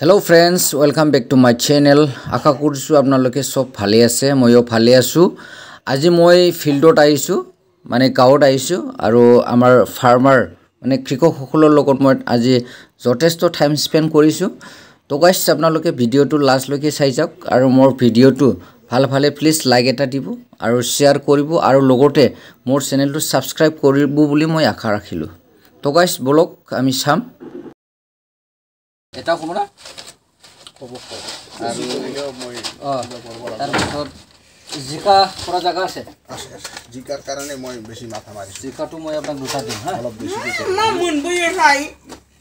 Hello' friends welcome back to my channel আশা কৰিছোঁ আপোনালোকে চব ভালে আছে ময়ো ভালে আছোঁ। আজি মই ফিল্ডত আহিছোঁ মানে গাঁৱত আহিছোঁ আৰু আমাৰ ফাৰ্মাৰ মানে কৃষকসকলৰ লগত মই আজি যথেষ্ট টাইম স্পেণ্ড কৰিছোঁ। তো গাইছ আপোনালোকে ভিডিঅ'টো লাষ্টলৈকে চাই যাওক আৰু মোৰ ভিডিঅ'টো ভাল ভালে প্লিজ লাইক এটা দিব আৰু শ্বেয়াৰ কৰিব আৰু লগতে মোৰ চেনেলটো ছাবস্ক্ৰাইব কৰিব বুলি মই আশা ৰাখিলোঁ। তো গাইছ ব'লক আমি চাম। এটা ক'ব না? হ'ব আৰু মই অঁ তাৰপিছত জিকা কৰা জেগা আছে? জিকাৰ কাৰণে মই বেছি মাথা মাৰিছোঁ। জিকাটো মই আপোনাক দুটা দিম হা? অলপ বেছিকৈ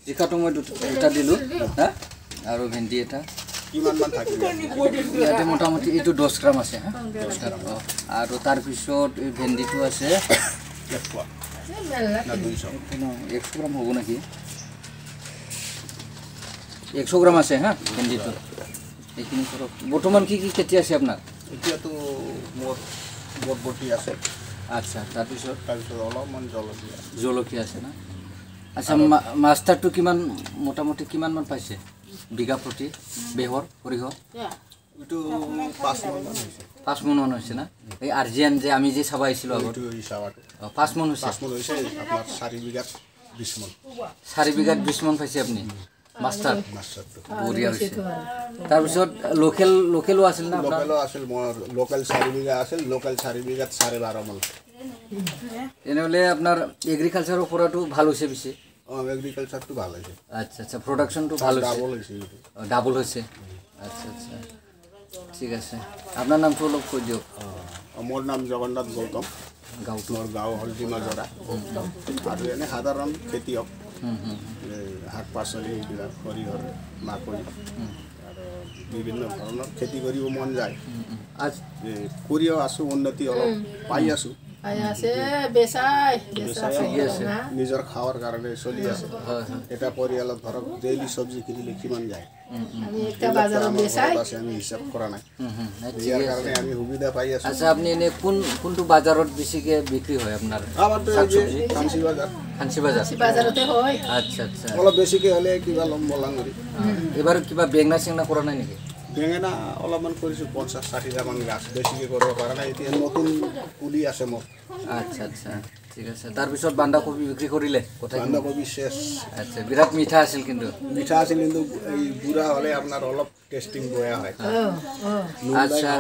জিকাটো মই দুটা দিলোঁ হা? আৰু ভেন্দি এটা। কিমান মান থাকিব ইয়াতে মোটামুটি এইটো দহ গ্ৰাম আছে হা? দহ গ্ৰাম অঁ। আৰু তাৰপিছত এই ভেন্দিটো আছে একশ গ্ৰাম হ'ব নেকি? একশ গ্ৰাম আছে হা? ভেন্দিটো এইখিনি ধৰক বৰ্তমান কি কি খেতি আছে আপোনাৰ? এতিয়াতো মোৰ বৰবটি আছে। আচ্ছা তাৰপিছত? তাৰপিছত অলপমান জলকীয়া জলকীয়া আছে না? আচ্ছা মাষ্টাৰটো কিমান মোটামুটি কিমানমান পাইছে? বিঘা প্ৰতি বেহৰ সৰিয়হ? এইটো পাঁচ মান মান হৈছে। পাঁচ মোনমান হৈছে না? এই আৰ্জিয়ান যে আমি যে চাব আহিছিলোঁ আগত। অঁ, পাঁচ মোন হৈছে? পাঁচ মান হৈছে আপোনাৰ চাৰি বিঘাত বিছ মান। চাৰি বিঘাত বিছ মান পাইছে আপুনি? মাষ্টাৰ বঢ়িয়া হৈছে তাৰপিছত লোকেল লোকেলো আছিল না? লোকেলো আছিল মোৰ লোকেল চাৰি বিঘা আছিল লোকেল চাৰি বিঘাত চাৰে বাৰ মান। তেনেহ'লে আপোনাৰ এগ্ৰিকালচাৰৰ পৰাটো ভাল হৈছে বেছি অঁ এগ্ৰিকালচাৰটো ভাল হৈছে। আচ্ছা আচ্ছা প্ৰডাকশ্যনটো ভাল হৈছে। ডাবল হৈছে ডাবল হৈছে। আচ্ছা আচ্ছা। ঠিক আছে। আপোনাৰ নামটো অলপ কৈ দিয়ক। অঁ, মোৰ নাম জগন্নাথ গৌতম। গাঁৱটো মোৰ গাঁও হ'ল ডিমাজৰা আৰু এনে সাধাৰণ খেতিয়ক। শাক পাচলি এইবিলাক সৰিয়হৰ মাকৈ আৰু বিভিন্ন ধৰণৰ খেতি কৰিব মন যায়। আজ কৰিও আছোঁ উন্নতি অলপ পাই আছোঁ। নিজৰ খাৱাৰ কাৰণে চলি আছে এটা পৰিয়ালত ধৰক ডেইলি চব্জি কিনিলে কিমান যায়? আমি হিচাপ কৰা নাই। ইয়াৰ কাৰণে আমি সুবিধা পাই আছোঁ। আচ্ছা আপনি এনে কোন কোনটো বাজাৰত বেছিকে বিক্ৰী হয় আপোনাৰ? বজাৰ। বাজাৰ। আচ্ছা আচ্ছা। অলপ বেছিকৈ হ'লে কিবা ল'ম বলাঙৰি এবাৰ কিবা বেঙনা চেঙনা কৰা নাই নেকি? বেঙেনা অলপমান কৰিছোঁ পঞ্চাছ ষাঠিটামান গাছ। বেছিকৈ কৰিব পৰা নাই এতিয়া নতুন পুলি আছে মোৰ। আচ্ছা আচ্ছা ঠিক আছে। তাৰপিছত বন্ধাকবি বিক্ৰী কৰিলে? বন্ধাকবি শেষ। আচ্ছা বিৰাট মিঠা আছিল কিন্তু। মিঠা আছিল কিন্তু এই বুঢ়া হ'লে আপোনাৰ অলপ টেষ্টিং বেয়া হয়। আচ্ছা।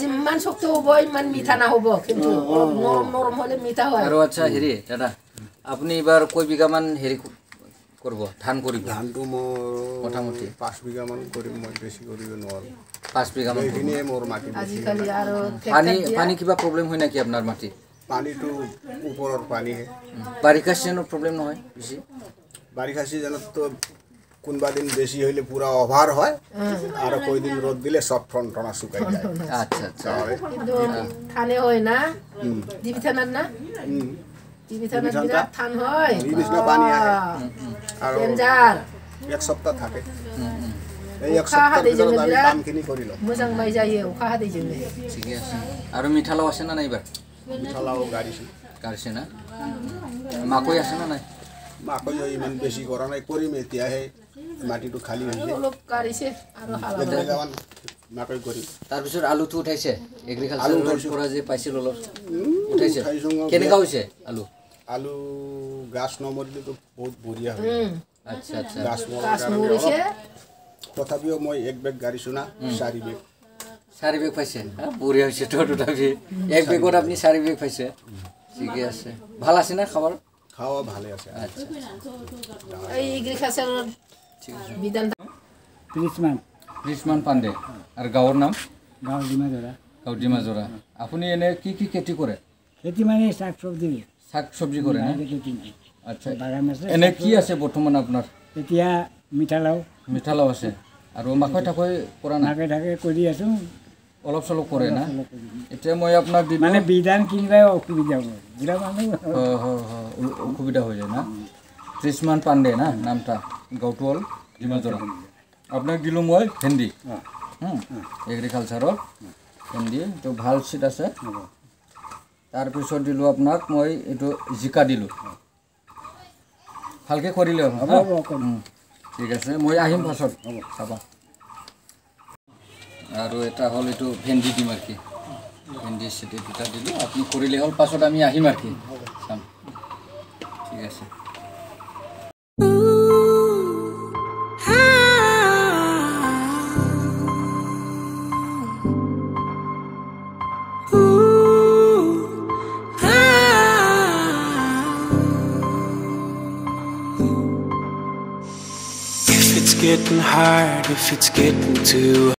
যিমান শক্ত হব ইমান মিঠা না হব কিন্তু নরম হলে মিঠা হয়। আৰু আচ্ছা হেৰি দাদা আপুনি এইবাৰ কেই বিঘামান হেৰি ক- কৰিব ধান কৰিব? ধানটো মোৰ মোটামুটি। পাঁচ বিঘামান কৰিম মই বেছি কৰিব নোৱাৰোঁ। পাঁচ বিঘামান কৰিব। সেইখিনিয়ে মোৰ মাটি পানী পানী কিবা প্ৰব্লেম হয় নেকি আপোনাৰ মাটি? পানীটো ওপৰৰ পানীহে। বাৰিষা চিজনত প্ৰব্লেম নহয় বেছি? বাৰিষা ছিজনততো কোনোবা দিন বেছি হ'লে পূৰা অভাৰ হয় আৰু কেইদিন ৰ'দ দিলে চব ফ্ৰণ্টনা শুকাই যায়। আচ্ছা আচ্ছা। হয়। হয় না। ডিবি থানাত না। ডিবি থানাত থান হয়। পানী আহে। আৰু এক সপ্তাহ থাকে। কৰি ঠিকে আছে। আৰু মিঠালাও আছে না নাই এইবাৰ? মিঠালাও গাড়ীছোঁ। কাঢ়িছে না? মাকৈ আছে না নাই? মাকৈ ইমান বেছি কৰা নাই কৰিম এতিয়াহে। মাটিটো খালী হৈছে অলপ আৰু মাকৈ কৰিম। তাৰপিছত আলুটো উঠাইছে? উঠাইছো। পৰা যে পাইছিল অলপ। উঠাইছে। কেনেকুৱা হৈছে আলু? আলু গাছ নমৰিলেতো বহুত বঢ়িয়া হয়। আচ্ছা আচ্ছা। গাছ অলপ তথাপিও মই এক বেগ গাড়ীছোঁ না চাৰি বেগ। চাৰি বেগ পাইছে। বঢ়িয়া হৈছে তো তথাপি। এক বেগত আপুনি চাৰি বেগ পাইছে। ঠিকে আছে। ভাল আছে না খাবৰ? খাৱা ভালে আছে। আচ্ছা এই এগ্ৰিকালচাৰেৰ ঠিক আছে। বিধান ত্ৰিছমান পাণ্ডে। আৰু গাঁৱৰ নাম? গাঁৱৰ ডিমা ধৰা গাঁও ডিমাজৰা। আপুনি এনে কি কি খেতি কৰে? খেতি মানে শাক চব্জি শাক চব্জি কৰে আচ্ছা। এনে কি আছে বৰ্তমান আপোনাৰ? এতিয়া মিঠালাও। মিঠালাও আছে। আৰু মাকৈ টাকৈ কৰা নাই? ঢাকে কৰি আছোঁ। অলপ চলপ কৰে না? এতিয়া মই আপোনাক মানে বিধান কিনিবাই অসুবিধা হয় বুঢ়া মানুহ হয় হয় হয় অ- অসুবিধা হৈ যায় না? ত্ৰিছমান পাণ্ডে না নামটা। গাঁৱটো হ'ল ডিমাজৰা। আপোনাক দিলোঁ মই ভেন্দি। এগ্ৰিকালচাৰৰ ভেন্দি এইটো ভাল চিট আছে। তাৰপিছত দিলোঁ আপোনাক মই এইটো জিকা দিলোঁ। ভালকৈ কৰিলে হ'ব। ঠিক আছে মই আহিম পাছত। হ'ব চাবা। আৰু এটা হ'ল এইটো ভেন্দি দিম আৰু কি। ভেন্দি চেটি দুটা দিলোঁ আপুনি কৰিলে হ'ল পাছত আমি আহিম আৰু কি। Getting hard, if it's getting too